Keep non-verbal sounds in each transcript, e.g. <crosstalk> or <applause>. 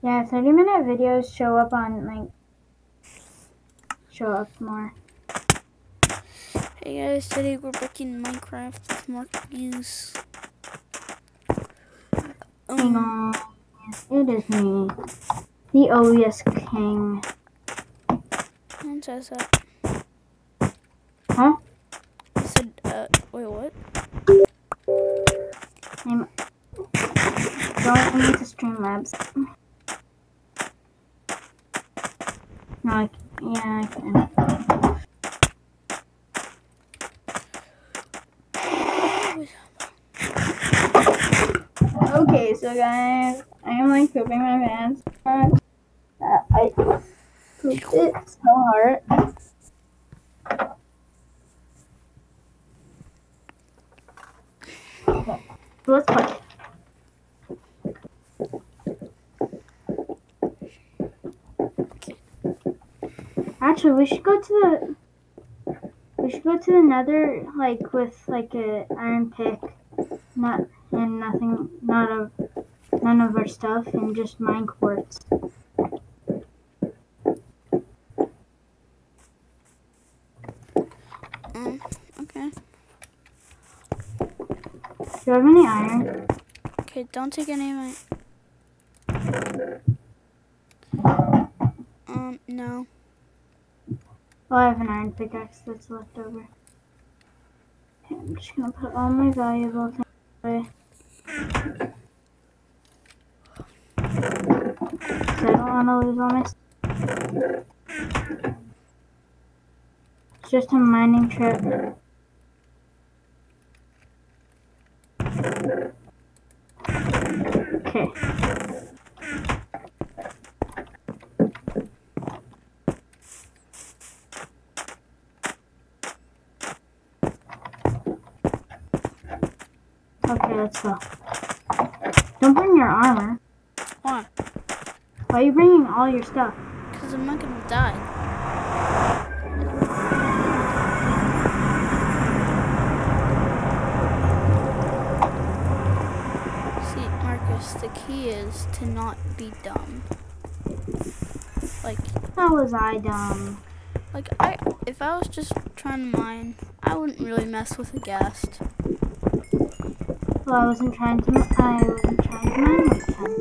Yeah, 30 minute videos show up on, like, show up more. Hey guys, today we're breaking Minecraft with more views. Hang on. It is me. The OES King. Someone says that. Huh? I said, uh, wait, what? I'm going into Streamlabs. No, I, yeah, I can. Okay, so guys, I am like pooping my pants. Uh, I pooped it so hard. Okay, so let's play. Actually, we should go to the. We should go to the Nether, like with like a iron pick, not and nothing, not of none of our stuff, and just mine quartz. Um, okay. Do you have any iron? Okay, don't take any of my... Um, no. Oh, I have an iron pickaxe that's left over. Okay, I'm just gonna put all my valuable things away. So I don't wanna lose all my stuff. It's just a mining trip. Okay. Okay, let's go. Don't bring your armor. Why? Why are you bringing all your stuff? Because I'm not gonna die. See, Marcus, the key is to not be dumb. Like, How was I dumb? like I, if I was just trying to mine, I wouldn't really mess with a ghast. Well, I wasn't trying to. I wasn't trying to mine um, this time.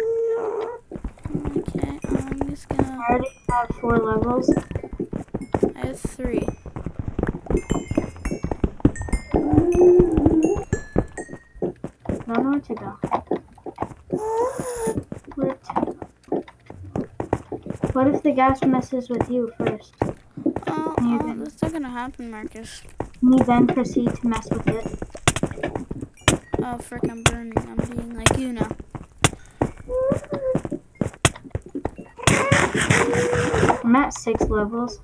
Okay, I'm just gonna. already have four levels. I have three. Don't know where to go. Where to? What if the ghast messes with you first? Oh, oh, that's not gonna happen, Marcus. Can you then proceed to mess with it? Oh, frick, I'm burning. I'm being like you now. I'm at six levels.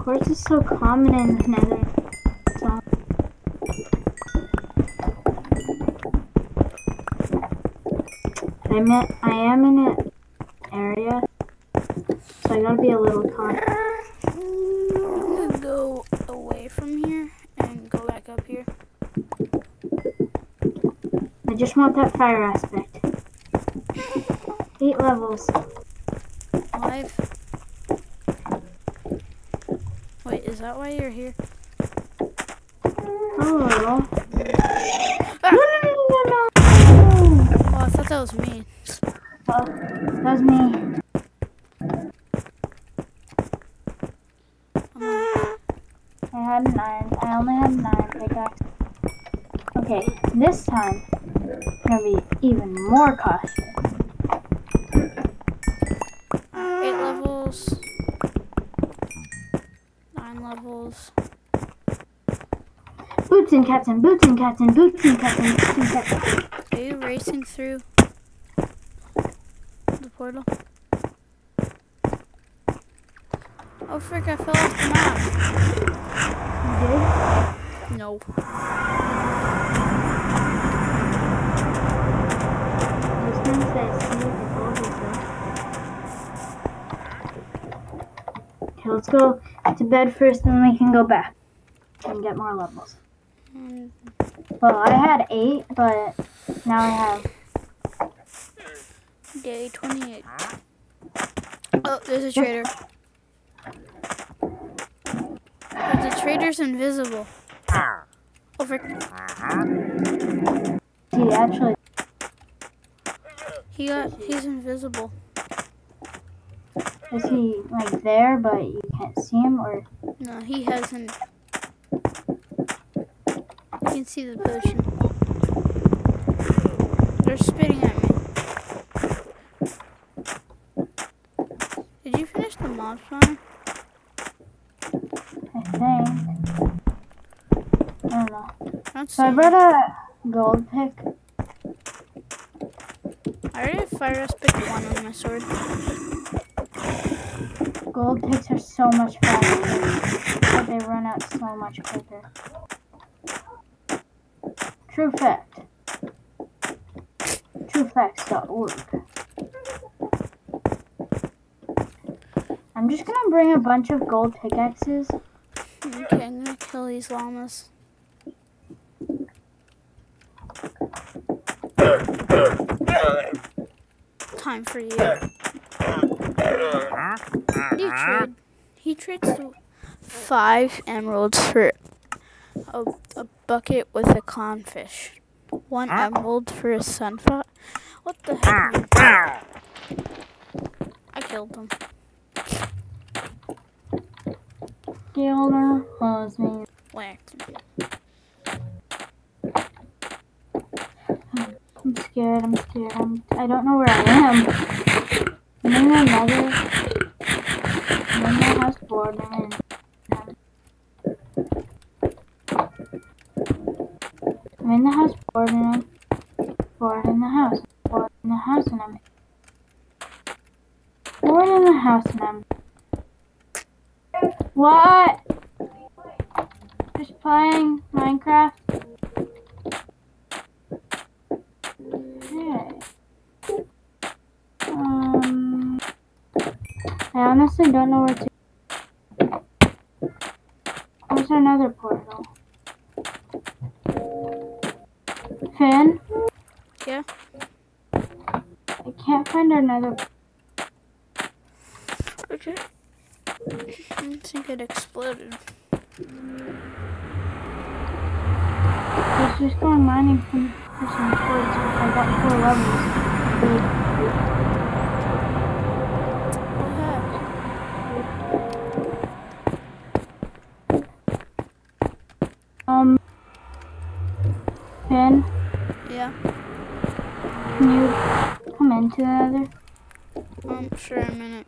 Quartz is so common in the nether. I'm at, I am in an area, so I gotta be a little cautious. I'm gonna go away from here and go back up here. I just want that fire aspect. Eight levels. Live. Wait, is that why you're here? Oh. Ah! No, no, no, no, no. Oh, I thought that was me. Oh, that was me. I'm like, I had iron. I only had an iron pickaxe. Okay, this time I'm gonna be even more cautious. eight levels. Nine levels. Boots and captain, boots and captain, boots and captain, boots and captain. Are you racing through the portal? Oh frick, I fell off the map. You did? No. This one says see the gold is Okay, let's go to bed first and then we can go back and get more levels. Well, I had eight, but Now I have. Day 28. Oh, there's a trader. But the trader's invisible. Ah. Over. Uh-huh. He actually, He got. He's invisible. is he like there, but you can't see him, or No, he hasn't. You can see the potion. They're spitting at me. Did you finish the mob spawner? I think. I don't know. I don't see So I brought a gold pick. I already have fire aspect one on my sword. Gold picks are so much faster, but they run out so much quicker. True fact. Truefacts.org. I'm just gonna bring a bunch of gold pickaxes. Okay, I'm gonna kill these llamas. Time for you. What do you trade? He trades five emeralds for a, a bucket with a clownfish. One emerald for a sunflower. What the heck? I killed him. Gilder husband. Whacked him. I'm scared, I'm scared. I'm, I don't know where I am. I'm in another. I'm in my house board. I'm in. I'm in the house board and I'm bored in the house. Bored in the house and I'm bored in the house and I'm. What? Just playing Minecraft. Okay. Um, I honestly don't know where to. Where's another portal? Finn? Yeah? I can't find another. Okay. I think it exploded. Let's just go mining for, for some quartz. I got four levels. What the heck? Um, Finn, Yeah. can into the other? Um, sure, a minute.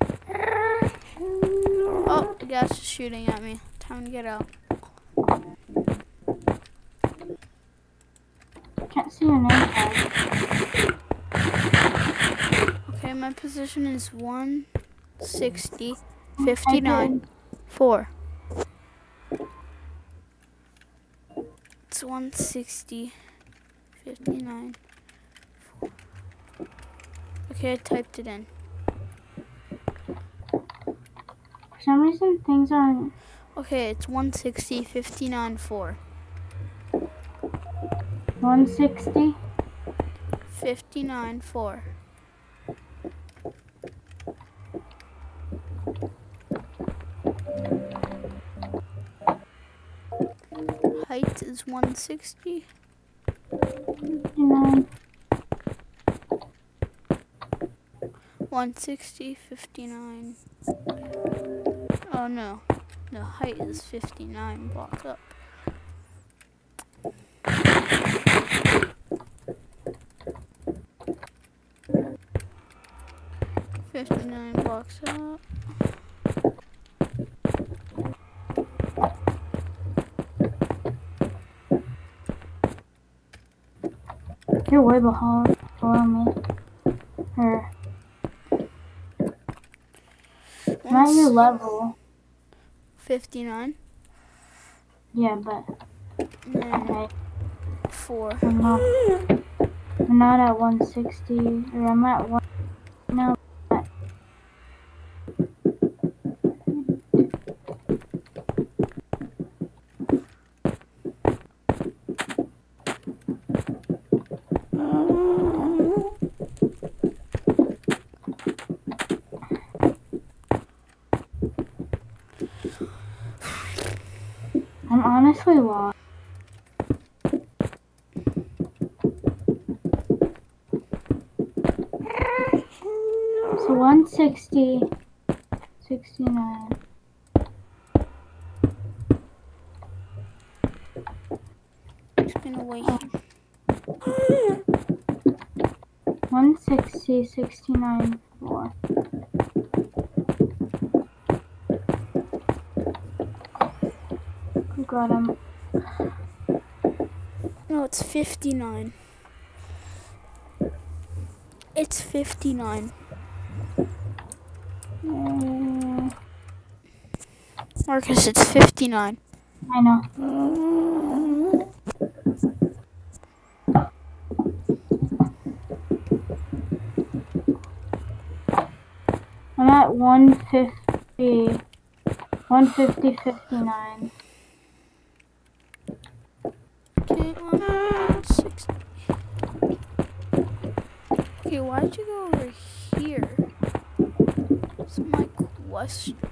Oh, the guy's just shooting at me. Time to get out. Can't see your name tag. Okay, my position is 160, 59, 4. It's 160, 59, 4. Okay, I typed it in. For some reason, things aren't. Okay, it's 160, 59, 4. 160. 59, 4. Height is 160. 59. 160, 59. Oh no, the height is 59 blocks up. Fifty-nine blocks up. You're way behind below me. level? 59. Yeah, but. Okay. Four. I'm not, I'm not at 160, or I'm at 1. So 160, 69. Just gonna wait. <laughs> 160, 69, 4. Got him. No, it's 59. It's 59. Marcus, it's 59. I know. I'm at 150. 150, 59. Okay, 60. Okay, why'd you go over here? That's my question.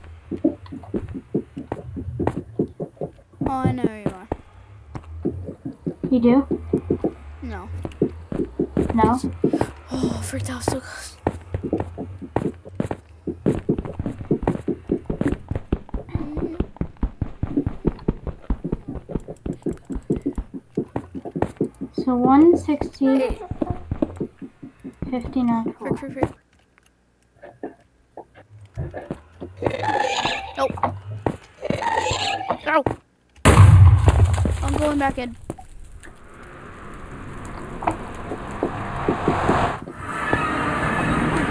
Oh, I know you are. You do? No. No? Oh, freaked out so close. So 160, Hey, 59, 4. frick, frick, frick. Nope. Ow. I'm going back in.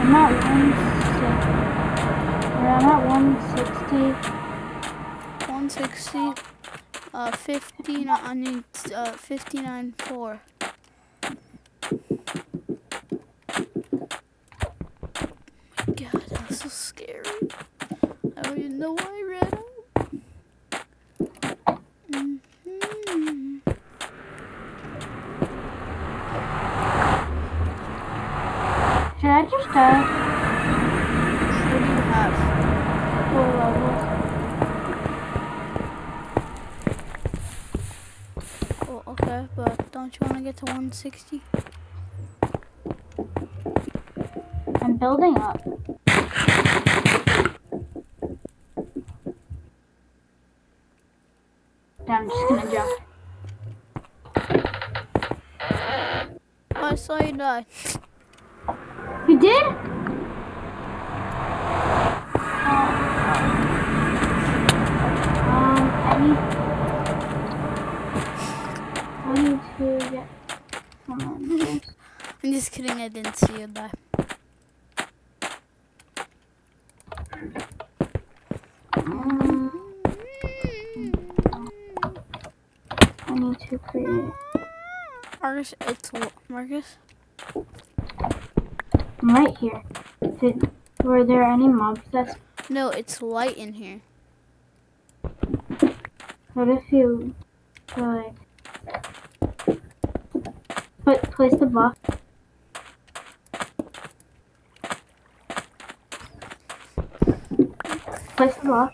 I'm at 160. Or I'm at 160. 160. Uh, 15. I need uh 59 4. My God, that was so scary. I don't even know why I ran out. Mhm. Should I just die? What do you have? Level. Oh, okay, but don't you want to get to 160? I'm building up. I'm just gonna jump. <gasps> I saw you die. <laughs> You did? Um, I need. I need to get someone. first. I'm just kidding, I didn't see you die. Um, I need to create. Marcus, it's Marcus. I'm right here. Did, were there any mobs that No, it's light in here. What if you like put place the block? Place the block.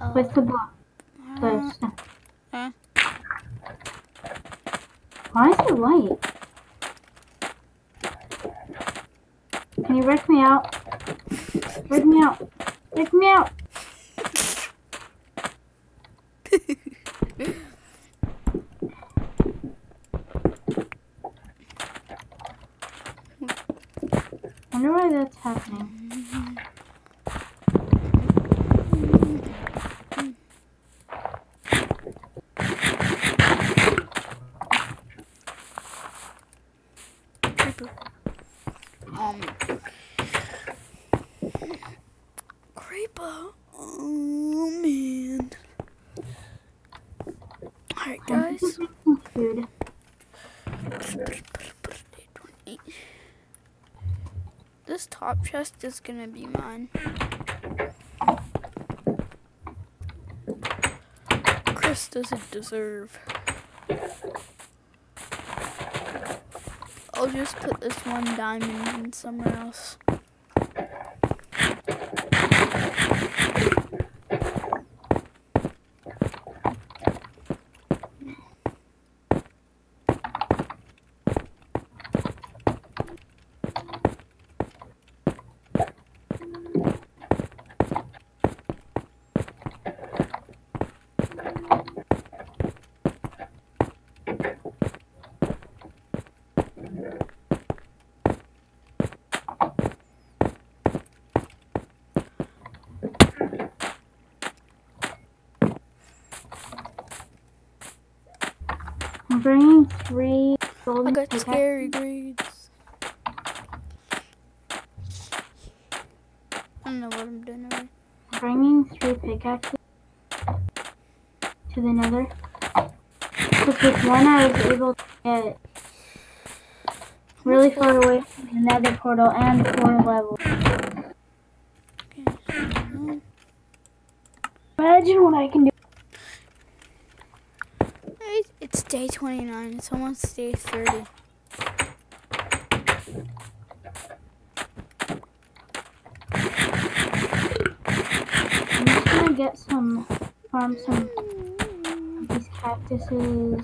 Uh, Place the block. Place. uh. Is it? Can you break me out? Break me out. Break me out. I wonder why that's happening. Creeper. Um. Creeper. Oh man. Alright, guys. Food. This top chest is gonna be mine. Chris doesn't deserve. I'll just put this one diamond in somewhere else. I'm bringing three golden I got scary grades. I don't know what I'm doing already. bringing three pickaxes to the nether. Because with one I was able to get really far away from the nether portal and four levels. Imagine what I can do. Hey, It's day 29. It's almost day 30. I'm just gonna get some, farm some of these cactuses. <sighs>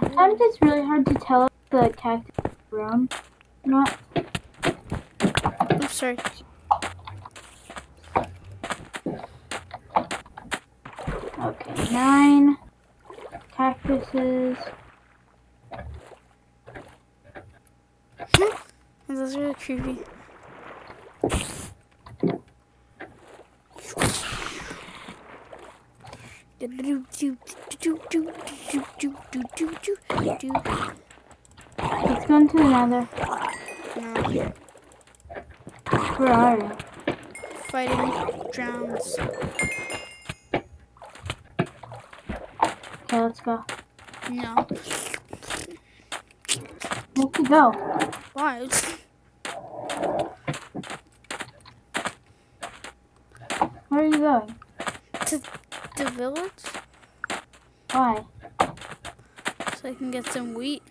Sometimes it's really hard to tell if the cactus or not. I'm sorry. Okay, nine cactuses. Those are really creepy. Let's go into the nether. No, Where are you? fighting drowns. Okay, let's go. No. Let's go. Why? <laughs> Where are you going? To the village? Why? So I can get some wheat.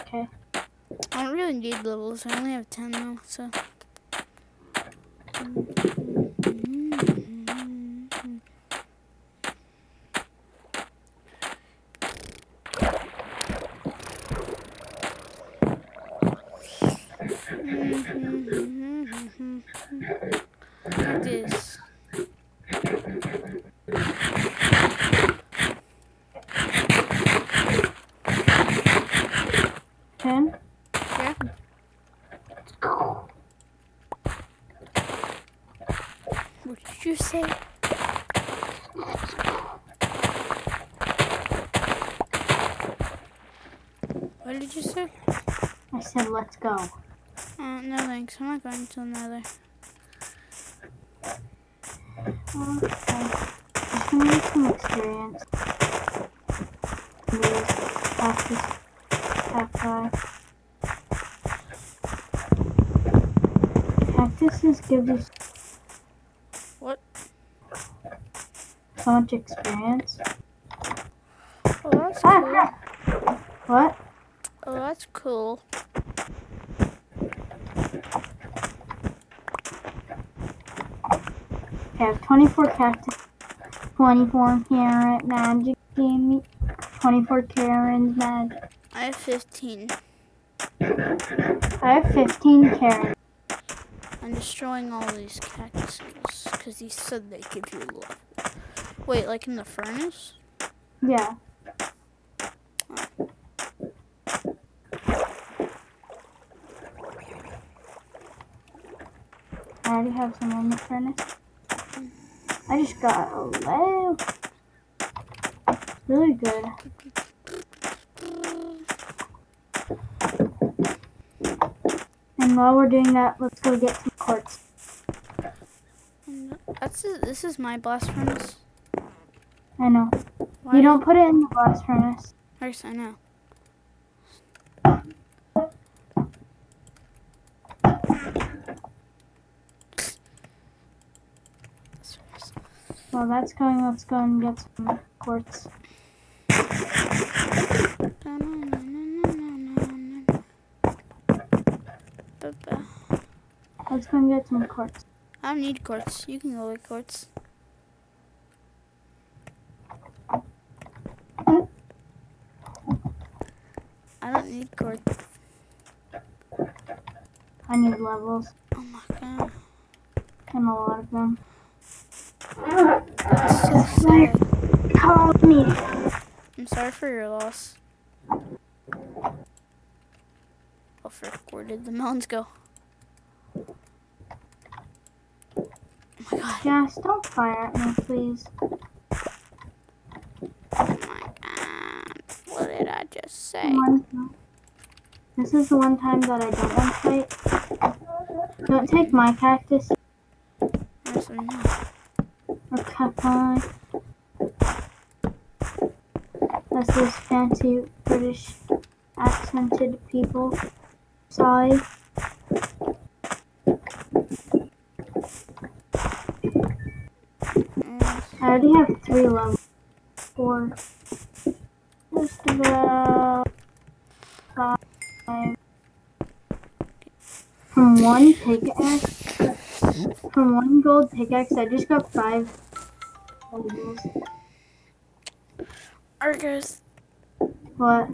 Okay. I don't need levels. I only have 10 now, so. Like this. Ten. Yeah. What did you say? What did you say? I said let's go. Uh, no thanks. I'm not going to another. Okay. Just gonna get some experience. These cactus cacti. Cactuses give you What? so much experience. Oh, that's Ah, cool. What? Oh, that's cool. I have 24 cactus, 24 carrot magic game, 24 Karen's magic. I have 15. I have 15 carrots. I'm destroying all these cactuses because he said they give you love. Wait, like in the furnace? Yeah. I already have some on the furnace. I just got a low. Really good. And while we're doing that, let's go get some quartz. That's this is my blast furnace. I know. Why You don't put it in the blast furnace. Yes, I know. Well, that's going. Let's go and get some quartz. Let's go and get some quartz. I don't need quartz. You can go get quartz. I don't need quartz. I need levels Oh my god. and a lot of them. That's so sad. Call me. I'm sorry for your loss. self Where did the melons go? Oh my god. Jess, don't fire at me, please. Oh my god. What did I just say? This is the one time that I don't want to fight. Don't take my cactus. Yes, Or cacti. That's those fancy British accented people. Sorry. I already have three levels. Four. Just about five. From one pickaxe, from one gold pickaxe, I just got five. Alright guys. What?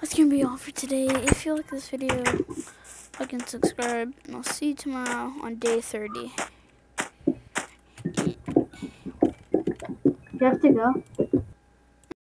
That's gonna be all for today. If you like this video, like and subscribe. And I'll see you tomorrow on day 30. You have to go?